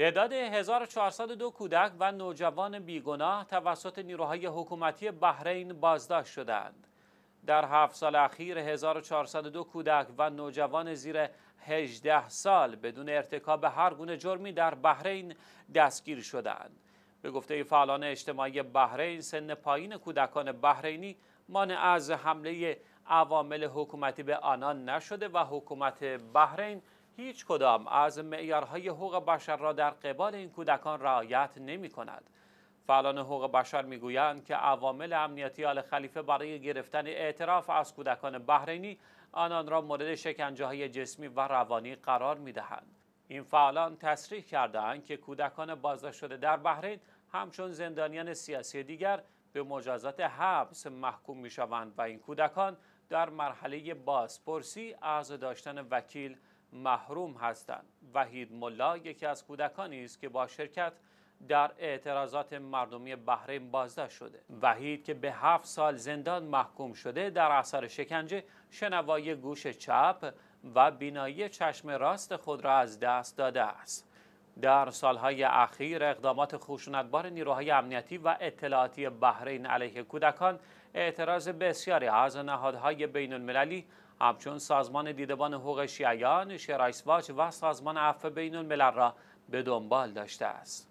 تعداد 1402 کودک و نوجوان بیگناه توسط نیروهای حکومتی بحرین بازداشت شدند. در هفت سال اخیر 1402 کودک و نوجوان زیر 18 سال بدون ارتکاب هر گونه جرمی در بحرین دستگیر شدند. به گفته فعالان اجتماعی بحرین سن پایین کودکان بحرینی مانع از حمله عوامل حکومتی به آنان نشده و حکومت بحرین هیچ کدام از معیارهای حقوق بشر را در قبال این کودکان رعایت نمی کند. فعالان حقوق بشر می‌گویند که عوامل امنیتی آل خلیفه برای گرفتن اعتراف از کودکان بحرینی آنان را مورد شکنجه های جسمی و روانی قرار می دهند. این فعالان تصریح کردند که کودکان بازداشت شده در بحرین همچون زندانیان سیاسی دیگر به مجازات حبس محکوم می شوند و این کودکان در مرحله بازپرسی از داشتن وکیل محروم هستند. وحید ملا یکی از کودکانی است که با شرکت در اعتراضات مردمی بحرین بازداشت شده. وحید که به هفت سال زندان محکوم شده در اثر شکنجه شنوایی گوش چپ و بینایی چشم راست خود را از دست داده است. در سالهای اخیر اقدامات خشونتبار نیروهای امنیتی و اطلاعاتی بحرین علیه کودکان اعتراض بسیاری از نهادهای بین المللی همچون سازمان دیدبان حقوق شیعیان، شرایس واچ و سازمان عفو بین الملل را به دنبال داشته است.